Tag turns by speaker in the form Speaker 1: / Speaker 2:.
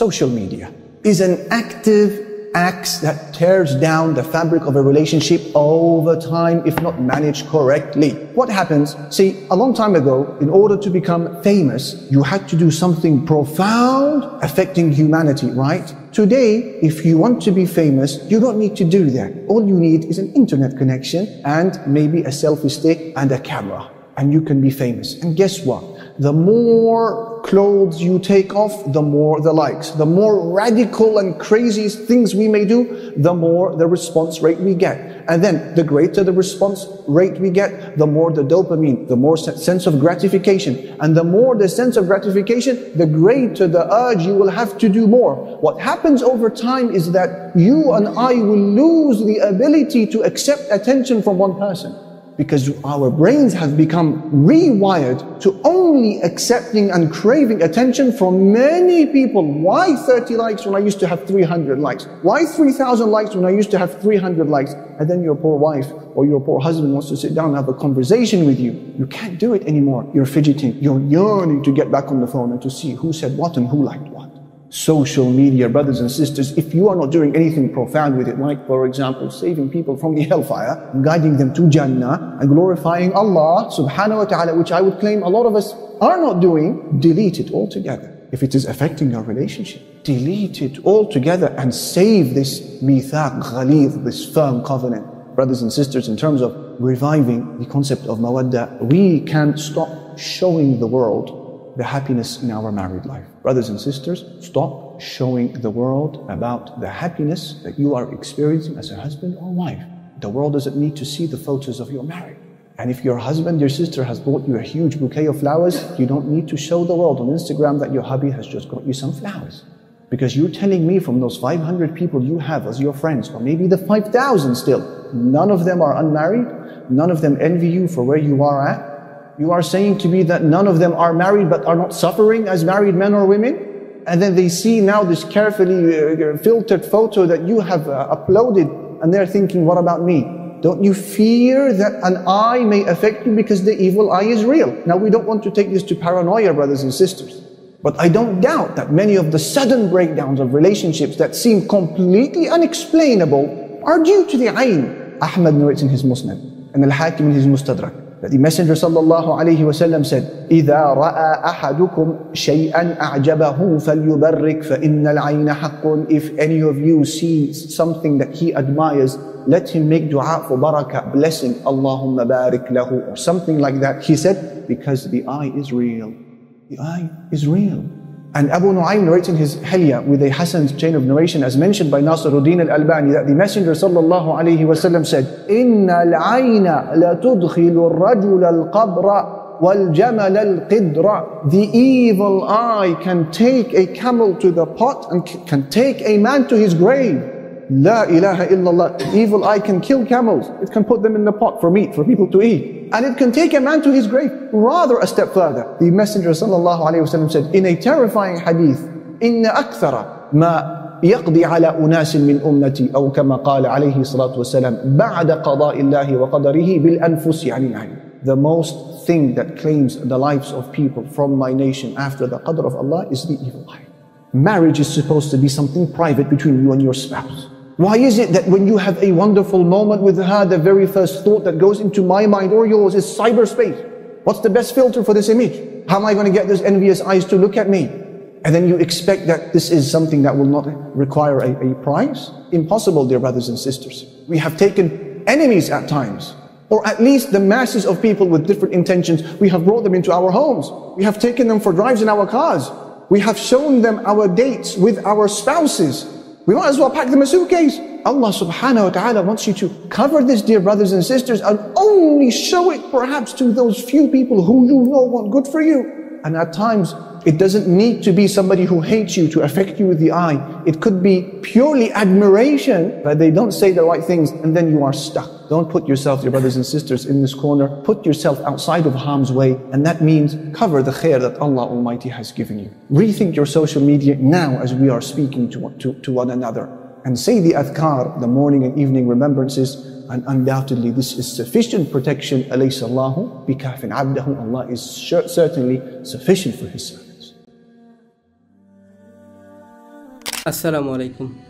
Speaker 1: Social media is an active axe that tears down the fabric of a relationship over time if not managed correctly. What happens? See, a long time ago, in order to become famous, you had to do something profound affecting humanity, right? Today, if you want to be famous, you don't need to do that. All you need is an internet connection and maybe a selfie stick and a camera. And you can be famous. And guess what? The more clothes you take off, the more the likes. The more radical and crazy things we may do, the more the response rate we get. And then the greater the response rate we get, the more the dopamine, the more sense of gratification. And the more the sense of gratification, the greater the urge you will have to do more. What happens over time is that you and I will lose the ability to accept attention from one person because our brains have become rewired to only accepting and craving attention from many people. Why 30 likes when I used to have 300 likes? Why 3,000 likes when I used to have 300 likes? And then your poor wife or your poor husband wants to sit down and have a conversation with you. You can't do it anymore. You're fidgeting. You're yearning to get back on the phone and to see who said what and who liked what social media, brothers and sisters, if you are not doing anything profound with it, like for example, saving people from the hellfire, guiding them to Jannah, and glorifying Allah subhanahu wa ta'ala, which I would claim a lot of us are not doing, delete it altogether. If it is affecting our relationship, delete it altogether and save this mithaq ghalid, this firm covenant. Brothers and sisters, in terms of reviving the concept of mawadda, we can't stop showing the world the happiness in our married life. Brothers and sisters, stop showing the world about the happiness that you are experiencing as a husband or wife. The world doesn't need to see the photos of your marriage. And if your husband, your sister has bought you a huge bouquet of flowers, you don't need to show the world on Instagram that your hubby has just got you some flowers. Because you're telling me from those 500 people you have as your friends, or maybe the 5,000 still, none of them are unmarried, none of them envy you for where you are at, you are saying to me that none of them are married but are not suffering as married men or women? And then they see now this carefully uh, filtered photo that you have uh, uploaded and they're thinking, what about me? Don't you fear that an eye may affect you because the evil eye is real? Now we don't want to take this to paranoia, brothers and sisters. But I don't doubt that many of the sudden breakdowns of relationships that seem completely unexplainable are due to the ayn. Ahmad narrates in his Musnad and Al-Hakim in his Mustadrak that the Messenger sallallahu alayhi wasallam said, إِذَا رَأَى أَحَدُكُمْ شَيْئًا أَعْجَبَهُ فَلْيُبَرِّكْ فَإِنَّ الْعَيْنَ حَقٌّ If any of you sees something that he admires, let him make dua for barakah, blessing, Allahumma barik lahu, or something like that. He said, because the eye is real. The eye is real. And Abu Nu'aym narrates in his Hilya with a Hassan chain of narration as mentioned by Nasiruddin al-Albani that the Messenger sallallahu alayhi wasallam said, إِنَّ الْعَيْنَ لَتُدْخِلُ الرَّجُلَ الْقَبْرَ وَالْجَمَلَ الْقِدْرَ The evil eye can take a camel to the pot and can take a man to his grave. La ilaha illallah. Evil eye can kill camels. It can put them in the pot for meat, for people to eat. And it can take a man to his grave. Rather a step further. The Messenger sallallahu alayhi wasallam said in a terrifying hadith, إن أكثر ما يقضي على أناس من أمتي أو كما قال عليه الصلاة والسلام بعد قضاء الله وقدره بالأنفس يعني العين. The most thing that claims the lives of people from my nation after the qadr of Allah is the evil eye. Marriage is supposed to be something private between you and your spouse. Why is it that when you have a wonderful moment with her, the very first thought that goes into my mind or yours is cyberspace? What's the best filter for this image? How am I going to get those envious eyes to look at me? And then you expect that this is something that will not require a, a price? Impossible, dear brothers and sisters. We have taken enemies at times, or at least the masses of people with different intentions. We have brought them into our homes. We have taken them for drives in our cars. We have shown them our dates with our spouses. We might as well pack them a suitcase. Allah subhanahu wa ta'ala wants you to cover this, dear brothers and sisters, and only show it perhaps to those few people who you know want good for you. And at times, it doesn't need to be somebody who hates you to affect you with the eye. It could be purely admiration, but they don't say the right things, and then you are stuck. Don't put yourself, your brothers and sisters, in this corner. Put yourself outside of harm's way, and that means cover the khair that Allah Almighty has given you. Rethink your social media now as we are speaking to, to, to one another. And say the adhkar, the morning and evening remembrances, and undoubtedly this is sufficient protection. Allahu bikafin abdahu. Allah is certainly sufficient for His servants
Speaker 2: Assalamu alaikum.